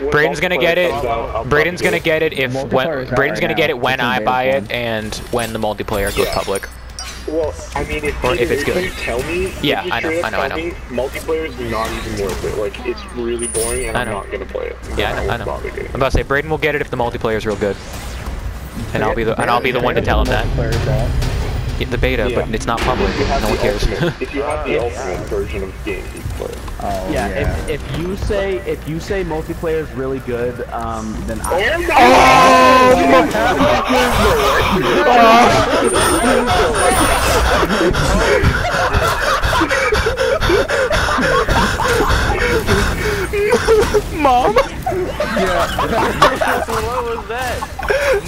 when Braden's gonna get it. multiplayer comes out, I'll Braden's gonna get it if Multiplayer when is out Braden's gonna get it when I buy it and when the multiplayer goes public. Well, I mean, if, Or if it's good. You tell me. Yeah, I know, I know, I know. Me, multiplayer is not even worth it. Like, it's really boring, and I I'm not gonna play it. Yeah, I know. I won't know. bother I'm getting it. about to say Braden will get it if the multiplayer is real good, and I'll be the and I'll be the one to tell him that. Multiplayer's The beta, Yeah. but it's not public. If you have No one the cares. ultimate, if you have the ultimate version of the game, you play. Oh Yeah, yeah. If, if you say if you say multiplayer is really good, um, then I. Mom, Yeah. what was that?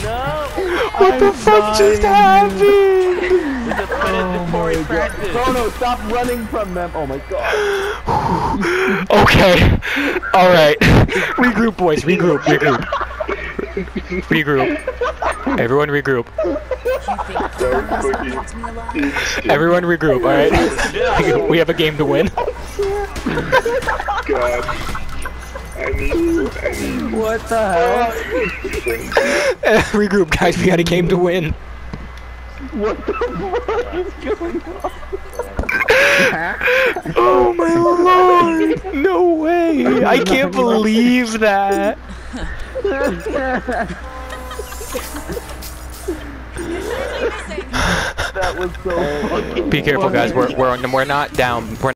No! what the fuck just happened? It's a predatory practice. Chrono, stop running from them! Oh my god! Okay, all right. Regroup, boys. Regroup. Regroup. Regroup. Everyone regroup. That's fucking insane. Everyone regroup. All right. we have a game to win. God. I need. I need. What the hell? regroup, guys. We got a game to win. What the fuck is going on? Oh my lord! No way! I can't believe that. That was so fucking Be careful, guys. We're we're we're not down. We're